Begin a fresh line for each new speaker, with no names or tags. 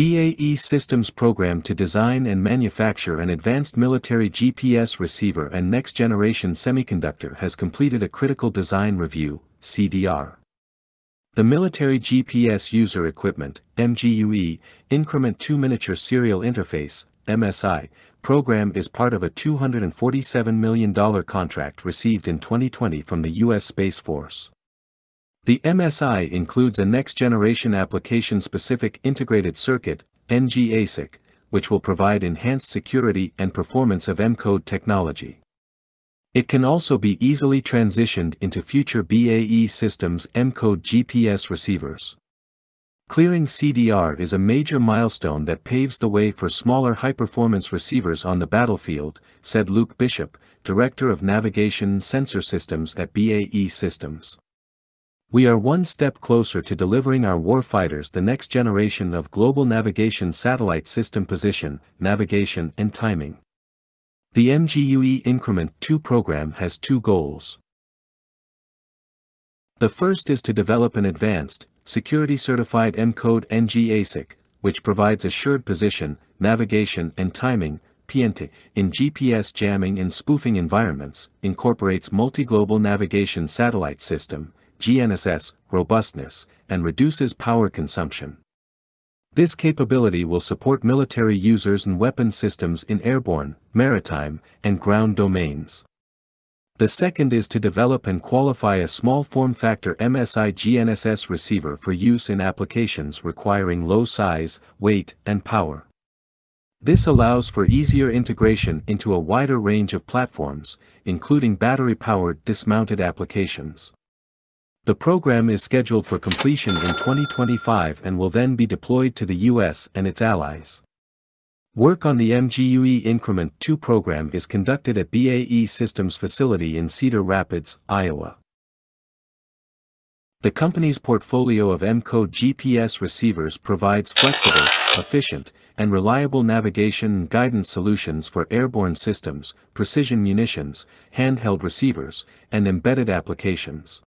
BAE Systems program to design and manufacture an advanced military GPS receiver and next-generation semiconductor has completed a critical design review, CDR. The Military GPS User Equipment, MGUE, Increment 2 Miniature Serial Interface, MSI, program is part of a $247 million contract received in 2020 from the U.S. Space Force. The MSI includes a next-generation application-specific integrated circuit, NG-ASIC, which will provide enhanced security and performance of M-code technology. It can also be easily transitioned into future BAE Systems M-code GPS receivers. Clearing CDR is a major milestone that paves the way for smaller high-performance receivers on the battlefield, said Luke Bishop, Director of Navigation Sensor Systems at BAE Systems. We are one step closer to delivering our warfighters the next generation of global navigation satellite system position, navigation and timing. The MGUE Increment 2 program has two goals. The first is to develop an advanced, security-certified M-code NG ASIC, which provides assured position, navigation and timing, PNT, in GPS jamming and spoofing environments, incorporates multi-global navigation satellite system, GNSS, robustness, and reduces power consumption. This capability will support military users and weapon systems in airborne, maritime, and ground domains. The second is to develop and qualify a small form factor MSI GNSS receiver for use in applications requiring low size, weight, and power. This allows for easier integration into a wider range of platforms, including battery-powered dismounted applications. The program is scheduled for completion in 2025 and will then be deployed to the US and its allies. Work on the MGUE Increment 2 program is conducted at BAE Systems facility in Cedar Rapids, Iowa. The company's portfolio of M-code GPS receivers provides flexible, efficient, and reliable navigation and guidance solutions for airborne systems, precision munitions, handheld receivers, and embedded applications.